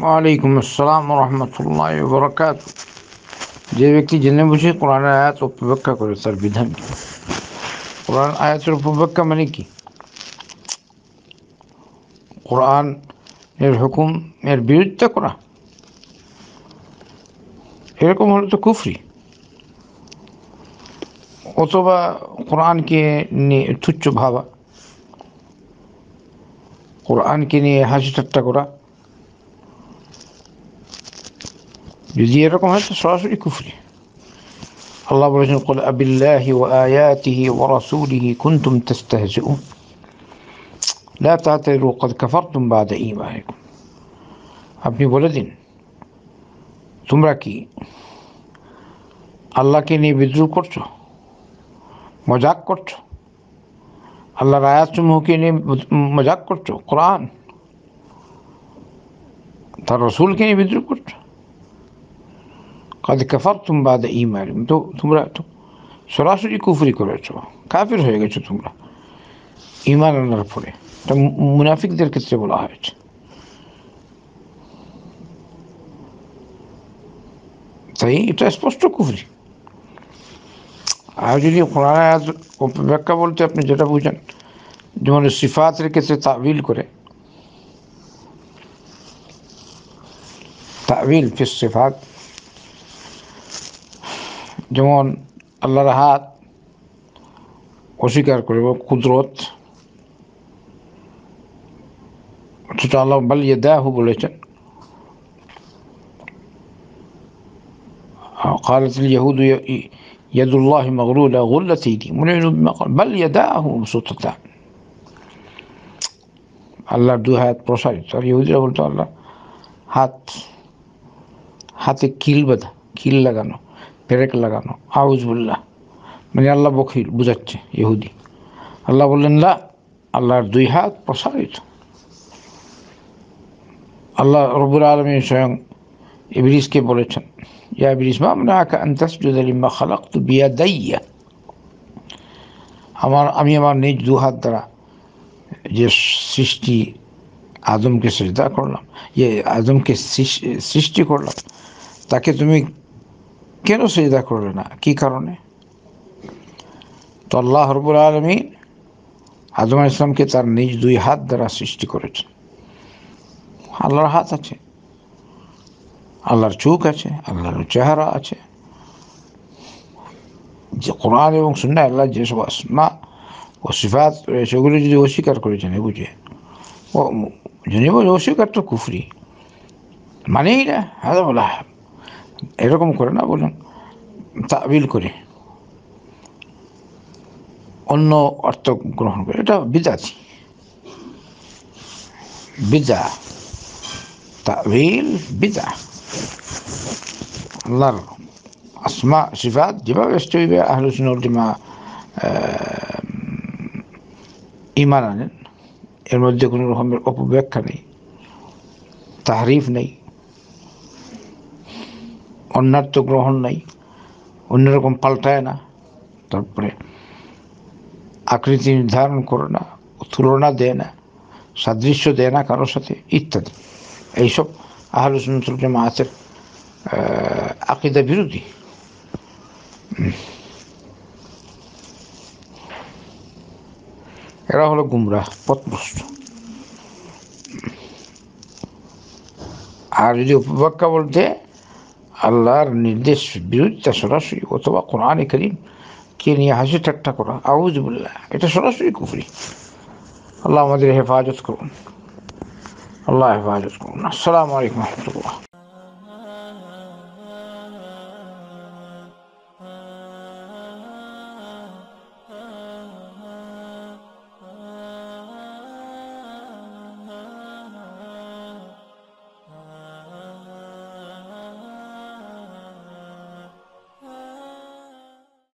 ওয়ালাইকুম আসসালাম রহমতুল্লাহ বরকাত যে ব্যক্তি জেনে বুঝে কোরআনের আয়াত উপব্যাখ্যা করে তার বিধান কি কোরআন আয়াতের উপব্যাখ্যা মানে কি কোরআন এর হুকুম এর বিরুদ্ধে করা এরকম হলে তো কুফরি অথবা কোরআনকে নিয়ে তুচ্ছ ভাবা কোরআনকে নিয়ে হাসি ঠাট্টা করা যদি এরকম হয় তো সরাসরি কুফরি আল্লাহ বলেছেন قل أب الله وآياته ورسوله كنتم تستهزئون لا تعتذروا قد كفرتم بعد إيمانكم আপনি বলে দিন তোমরা কি আল্লাহকে নিয়ে বিদ্রুপ করছো মজাক করছো আল্লাহর আয়াতসমূহকে নিয়ে মজাক করছো কোরআন তার রসুলকে নিয়ে বিদ্রুপ করছো কাদ কাফারতুম বাদা ইমান তো তোমরা তো সরাসরি কুফরি করেছো কাফির হয়ে গেছো তোমরা ইমান আনার পরে এটা মুনাফিকদের ক্ষেত্রে বলা হয়েছে তাই এটা স্পষ্ট কুফরি আর যদি কোরআন আয়াত ব্যাখ্যা বলতে আপনি যেটা বুঝেন যেমন সিফাতের ক্ষেত্রে তাবিল করে তাবিল ফিস সিফাত যেমন আল্লাহর হাত অস্বীকার করে কুদরত অথচ আল্লাহ বালিয়ে দেয়াহু বলেছেন قالت اليهود يد الله مغلولة غلت أيديهم ولعنوا بما قال بل يداه مبسوطتان আল্লাহর দুই হাত প্রসারিত আর ইহুদিরা বলতো আল্লাহ হাত হাতে কিল বাঁধা কিল লাগানো পেরেক লাগানো। আউজবুল্লাহ মানে আল্লাহ বখিল বুঝাচ্ছে ইহুদি। আল্লাহ বললেন না আল্লাহর দুই হাত প্রসারিত। আল্লাহ রবুল আলমী স্বয়ং ইবরিসকে বলেছেন, ইয়া ইবরিস মা মানে আকা আন্তাস জুদালিম্মা খালাক তু বিয়া দাইয়া আমার, আমি আমার নিজ দু হাত দ্বারা যে সৃষ্টি আদমকে সেজদা করলাম ইয়ে আদমকে সৃষ্টি করলাম, তাকে তুমি কেন সেজদা করবে না? কি কারণে? তো আল্লাহ হরবুল আলমী আদম ইসলামকে তার নিজ দুই হাত দ্বারা সৃষ্টি করেছেন। আল্লাহর হাত আছে, আল্লাহর চোখ আছে, আল্লাহর চেহারা আছে। যে কোরআন এবং শুনে আল্লাহ যেসব আসমা ও সিফাত সেগুলো যদি অস্বীকার করেছেন বুঝে, ও যদি বলে অস্বীকার তো কুফরি। মানেই না হ্যাঁ এরকম করে না, বলুন। তাবিল করে। অন্য অর্থ গ্রহণ করে। এটা বিদাতি। বিদা। তাবিল বিদা। আল্লাহর আসমা, সিফাত যেভাবে এসতে হইবে আহলুসিন ইমান আনেন। এর মধ্যে কোনো রকমের অপব্যাখ্যা নেই। তাহারিফ নেই। অন্যার্থ গ্রহণ নাই, অন্যরকম পাল্টায় না, তারপরে আকৃতি নির্ধারণ করে না, তুলনা দেয় না, সাদৃশ্য দেয় না কারোর সাথে, ইত্যাদি। এইসব আহলুসুল জামায়াতের আকিদা বিরোধী। এরা হলো গুমরাহ পথভ্রষ্ট। আর যদি উপবাক্যা বলতে আল্লাহর নির্দেশ বিরোধিতা সরাসরি অথবা কোরআন করিম কে নিয়ে হাসি ঠাট্টা করা আউজবুল্লাহ এটা সরাসরি কুফরি। আল্লাহ আমাদের হেফাজত করুন। আল্লাহ হেফাজত করুন। আসসালামু আলাইকুম রহমতুল্লাহ।